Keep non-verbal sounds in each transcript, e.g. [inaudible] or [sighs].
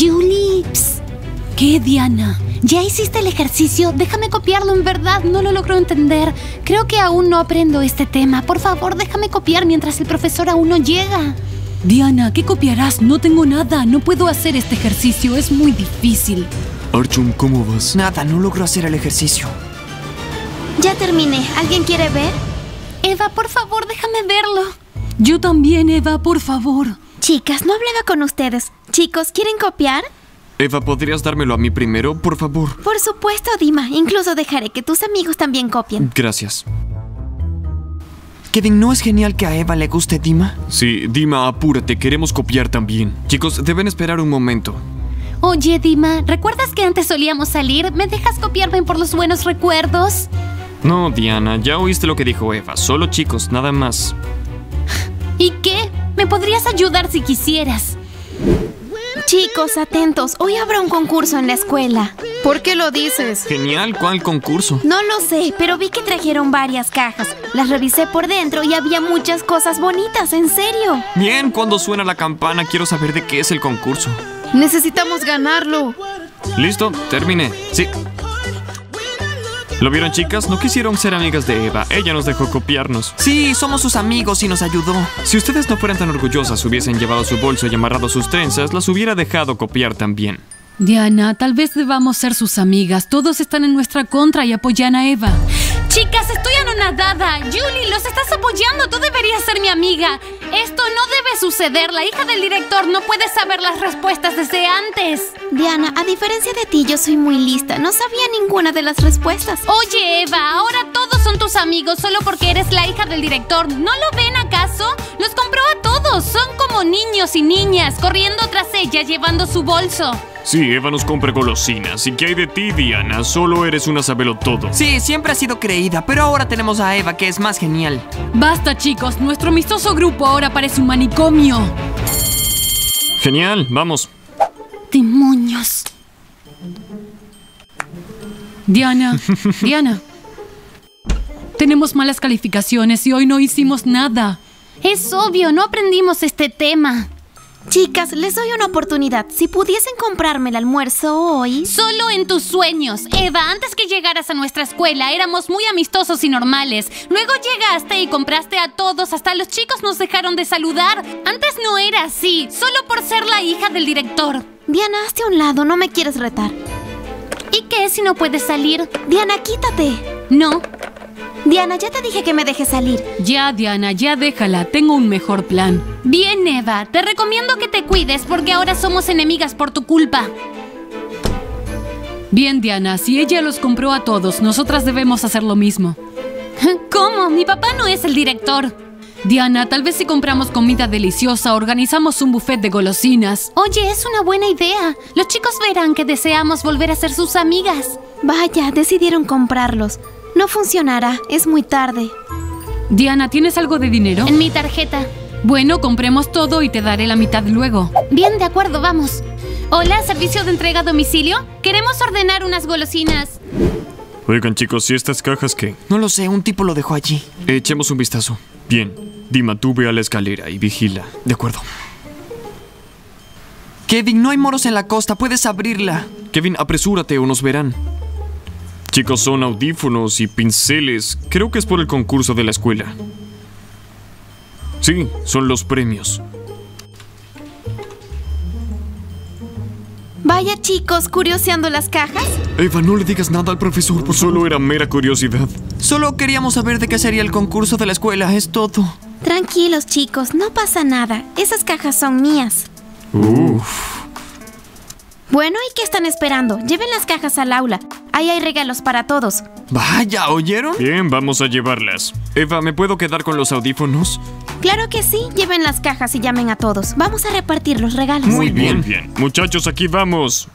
Julie, psst. ¿Qué, Diana? ¿Ya hiciste el ejercicio? Déjame copiarlo, en verdad, no lo logro entender. Creo que aún no aprendo este tema. Por favor, déjame copiar mientras el profesor aún no llega. Diana, ¿qué copiarás? No tengo nada, no puedo hacer este ejercicio, es muy difícil. Archum, ¿cómo vas? Nada, no logro hacer el ejercicio. Ya terminé. ¿Alguien quiere ver? Eva, por favor, déjame verlo. Yo también, Eva, por favor. Chicas, no hablaba con ustedes. Chicos, ¿quieren copiar? Eva, ¿podrías dármelo a mí primero, por favor? Por supuesto, Dima. Incluso dejaré que tus amigos también copien. Gracias. Kevin, ¿no es genial que a Eva le guste Dima? Sí, Dima, apúrate, queremos copiar también. Chicos, deben esperar un momento. Oye, Dima, ¿recuerdas que antes solíamos salir? ¿Me dejas copiarme por los buenos recuerdos? No, Diana, ya oíste lo que dijo Eva. Solo chicos, nada más. Me podrías ayudar si quisieras. Chicos, atentos. Hoy habrá un concurso en la escuela. ¿Por qué lo dices? Genial, ¿cuál concurso? No lo sé, pero vi que trajeron varias cajas. Las revisé por dentro y había muchas cosas bonitas, en serio. Bien, cuando suena la campana quiero saber de qué es el concurso. Necesitamos ganarlo. ¿Listo? Terminé. Sí. ¿Lo vieron, chicas? No quisieron ser amigas de Eva. Ella nos dejó copiarnos. Sí, somos sus amigos y nos ayudó. Si ustedes no fueran tan orgullosas, hubiesen llevado su bolso y amarrado sus trenzas, las hubiera dejado copiar también. Diana, tal vez debamos ser sus amigas. Todos están en nuestra contra y apoyan a Eva. Chicas, estoy anonadada. Julie, los estás apoyando. Tú deberías ser mi amiga. Esto no debe suceder. La hija del director no puede saber las respuestas desde antes. Diana, a diferencia de ti, yo soy muy lista. No sabía ninguna de las respuestas. Oye, Eva, ahora todos son tus amigos solo porque eres la hija del director. ¿No lo ven acaso? Los compró a todos. Son como niños y niñas, corriendo tras ella, llevando su bolso. Sí, Eva nos compra golosinas. ¿Y qué hay de ti, Diana? Solo eres una todo. Sí, siempre ha sido creída, pero ahora tenemos a Eva, que es más genial. Basta, chicos. Nuestro amistoso grupo ahora parece un manicomio. Genial, vamos. Demonios. Diana, [laughs] Diana. Tenemos malas calificaciones y hoy no hicimos nada. Es obvio, no aprendimos este tema. Chicas, les doy una oportunidad. Si pudiesen comprarme el almuerzo hoy... Solo en tus sueños. Eva, antes que llegaras a nuestra escuela éramos muy amistosos y normales. Luego llegaste y compraste a todos, hasta los chicos nos dejaron de saludar. Antes no era así, solo por ser la hija del director. Diana, hazte a un lado, no me quieres retar. ¿Y qué si no puedes salir? Diana, quítate. No. Diana, ya te dije que me dejes salir. Ya, Diana, ya déjala. Tengo un mejor plan. Bien, Eva. Te recomiendo que te cuides porque ahora somos enemigas por tu culpa. Bien, Diana, si ella los compró a todos, nosotras debemos hacer lo mismo. [laughs] ¿Cómo? Mi papá no es el director. Diana, tal vez si compramos comida deliciosa, organizamos un buffet de golosinas. Oye, es una buena idea. Los chicos verán que deseamos volver a ser sus amigas. Vaya, decidieron comprarlos. No funcionará, es muy tarde. Diana, ¿tienes algo de dinero? En mi tarjeta. Bueno, compremos todo y te daré la mitad luego. Bien, de acuerdo, vamos. Hola, servicio de entrega a domicilio. Queremos ordenar unas golosinas. Oigan, chicos, ¿y estas cajas qué? No lo sé, un tipo lo dejó allí. Echemos un vistazo. Bien, Dima, tú ve a la escalera y vigila. De acuerdo. Kevin, no hay moros en la costa, puedes abrirla. Kevin, apresúrate o nos verán. Chicos, son audífonos y pinceles. Creo que es por el concurso de la escuela. Sí, son los premios. Vaya chicos, curioseando las cajas. Eva, no le digas nada al profesor, por solo era mera curiosidad. Solo queríamos saber de qué sería el concurso de la escuela, es todo. Tranquilos chicos, no pasa nada. Esas cajas son mías. Uf. Bueno, ¿y qué están esperando? Lleven las cajas al aula. Ahí hay regalos para todos. Vaya, ¿oyeron? Bien, vamos a llevarlas. Eva, ¿me puedo quedar con los audífonos? Claro que sí. Lleven las cajas y llamen a todos. Vamos a repartir los regalos. Muy bien, bien. Muchachos, aquí vamos.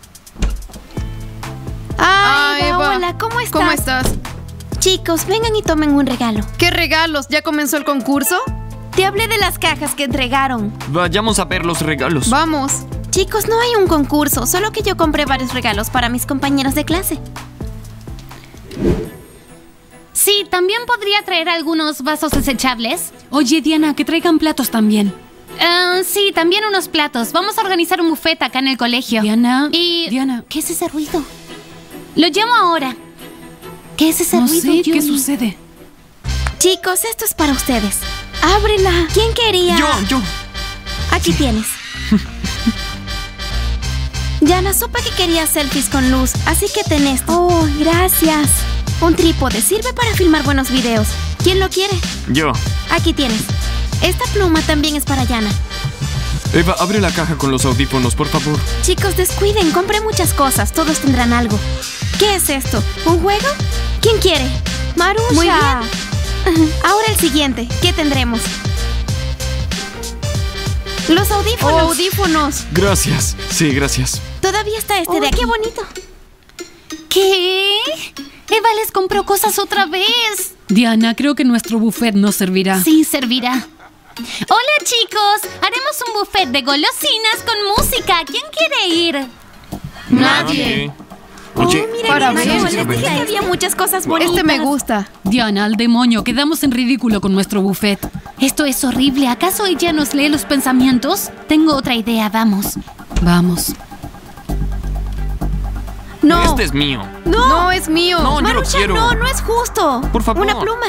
Ay, Eva, hola, ¿cómo estás? ¿Cómo estás? Chicos, vengan y tomen un regalo. ¿Qué regalos? ¿Ya comenzó el concurso? Te hablé de las cajas que entregaron. Vayamos a ver los regalos. Vamos. Chicos, no hay un concurso, solo que yo compré varios regalos para mis compañeros de clase. Sí, también podría traer algunos vasos desechables. Oye, Diana, que traigan platos también. Ah, sí, también unos platos. Vamos a organizar un buffet acá en el colegio. Diana. Y... Diana. ¿Qué es ese ruido? Lo llamo ahora. ¿Qué es ese No ruido, sé qué sucede. Chicos, esto es para ustedes. Ábrela. ¿Quién quería? Yo, yo. Aquí tienes. [laughs] Yana, supe que querías selfies con luz, así que ten esto. Oh, gracias. Un trípode sirve para filmar buenos videos. ¿Quién lo quiere? Yo. Aquí tienes. Esta pluma también es para Yana. Eva, abre la caja con los audífonos, por favor. Chicos, descuiden, compré muchas cosas, todos tendrán algo. ¿Qué es esto? ¿Un juego? ¿Quién quiere? Marusha. Muy bien. [laughs] Ahora el siguiente, ¿qué tendremos? Los audífonos. Oh, audífonos. Gracias. Sí, gracias. Todavía está este de aquí. qué bonito. ¿Qué? Eva les compró cosas otra vez. Diana, creo que nuestro buffet no servirá. Sí, servirá. Hola chicos, haremos un buffet de golosinas con música. ¿Quién quiere ir? Nadie. Oye, Mira, Para dije que había muchas cosas bonitas. Este me gusta. Diana, al demonio, quedamos en ridículo con nuestro buffet. Esto es horrible. ¿Acaso ella nos lee los pensamientos? Tengo otra idea, vamos. Vamos. No. este es mío. No. No, es mío. No, yo lo Marusha, quiero. no, no es justo. Por favor. Una pluma.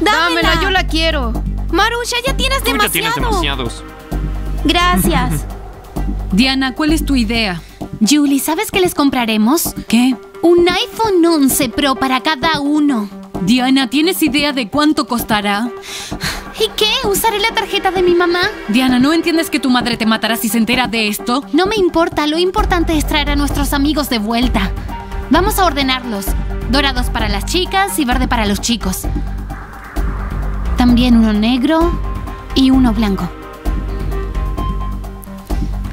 Dámela. Dámela, yo la quiero. Marusha, ya tienes Tú ya demasiado. tienes demasiados. Gracias. [laughs] Diana, ¿cuál es tu idea? Julie, ¿sabes qué les compraremos? ¿Qué? Un iPhone 11 Pro para cada uno. Diana, ¿tienes idea de cuánto costará? [sighs] ¿Y qué? ¿Usaré la tarjeta de mi mamá? Diana, ¿no entiendes que tu madre te matará si se entera de esto? No me importa, lo importante es traer a nuestros amigos de vuelta. Vamos a ordenarlos. Dorados para las chicas y verde para los chicos. También uno negro y uno blanco.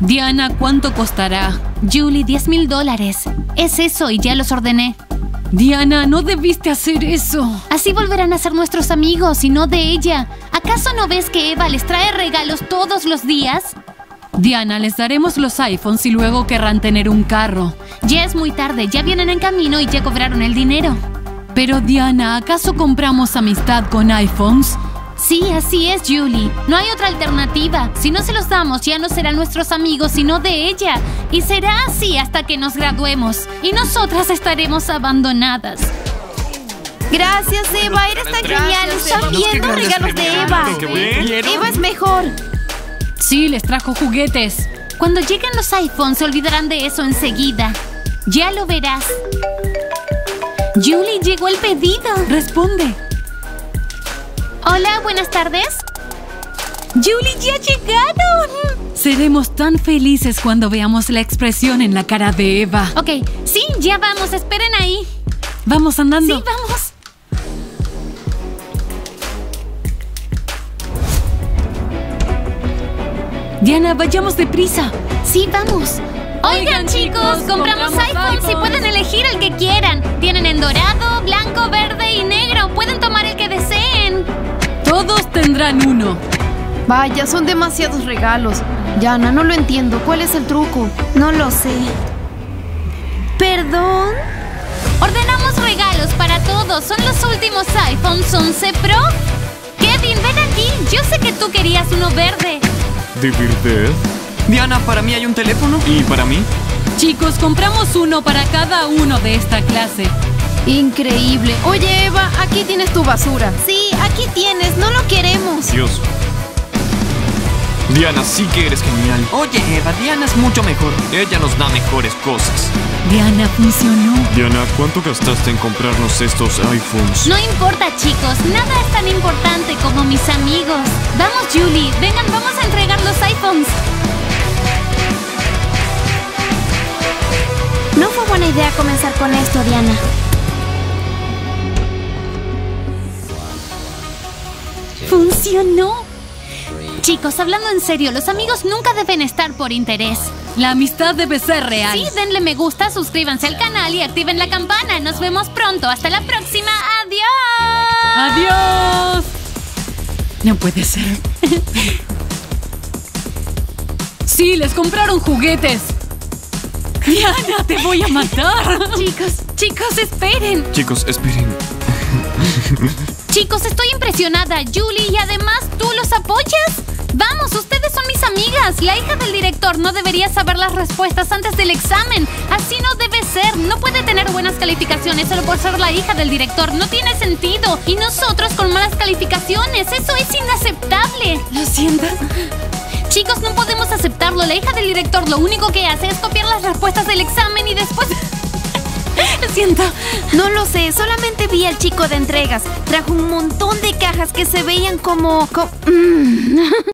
Diana, ¿cuánto costará? Julie, 10 mil dólares. Es eso y ya los ordené. Diana, no debiste hacer eso. Así volverán a ser nuestros amigos y no de ella. ¿Acaso no ves que Eva les trae regalos todos los días? Diana, les daremos los iPhones y luego querrán tener un carro. Ya es muy tarde, ya vienen en camino y ya cobraron el dinero. Pero Diana, ¿acaso compramos amistad con iPhones? Sí, así es, Julie. No hay otra alternativa. Si no se los damos, ya no serán nuestros amigos, sino de ella. Y será así hasta que nos graduemos. Y nosotras estaremos abandonadas. Gracias, Eva. Eres tan Gracias, genial. Están viendo regalos de Eva. Eva es mejor. Sí, les trajo juguetes. Cuando lleguen los iPhones, se olvidarán de eso enseguida. Ya lo verás. Julie, llegó el pedido. Responde. Hola, buenas tardes. Julie, ya llegaron. Seremos tan felices cuando veamos la expresión en la cara de Eva. Ok, sí, ya vamos. Esperen ahí. Vamos andando. Sí, vamos. Diana, vayamos deprisa. Sí, vamos. Oigan, Oigan, chicos, chicos, compramos, compramos iPhones y iPhones. pueden elegir el que quieran. Tienen en dorado, blanco, verde y negro. Pueden tomar el que deseen. Todos tendrán uno. Vaya, son demasiados regalos. Yana, no lo entiendo. ¿Cuál es el truco? No lo sé. ¿Perdón? Ordenamos regalos para todos. Son los últimos iPhones 11 Pro. Kevin, ven aquí. Yo sé que tú querías uno verde. ¿De verdad? Diana, para mí hay un teléfono. ¿Y para mí? Chicos, compramos uno para cada uno de esta clase. Increíble. Oye, Eva, aquí tienes tu basura. Sí, aquí tienes. No lo queremos. Dios. Diana, sí que eres genial. Oye, Eva, Diana es mucho mejor. Ella nos da mejores cosas. Diana, funcionó. Diana, ¿cuánto gastaste en comprarnos estos iPhones? No importa, chicos. Nada es tan importante como mis amigos. Vamos, Julie. Vengan, vamos a entregar los iPhones. No fue buena idea comenzar con esto, Diana. Funcionó. Chicos, hablando en serio, los amigos nunca deben estar por interés. La amistad debe ser real. Sí, denle me gusta, suscríbanse al canal y activen la campana. Nos vemos pronto. Hasta la próxima. Adiós. ¡Adiós! No puede ser. Sí, les compraron juguetes. Diana, te voy a matar. Chicos, chicos, esperen. Chicos, esperen. Chicos, estoy impresionada. Julie, y además, ¿tú los apoyas? Vamos, ustedes son mis amigas. La hija del director no debería saber las respuestas antes del examen. Así no debe ser. No puede tener buenas calificaciones solo por ser la hija del director. No tiene sentido. Y nosotros con malas calificaciones. Eso es inaceptable. ¿Lo sientes? Chicos, no podemos aceptarlo. La hija del director lo único que hace es copiar las respuestas del examen y después... Lo siento. No lo sé, solamente vi al chico de entregas. Trajo un montón de cajas que se veían como... co- Mm. [laughs]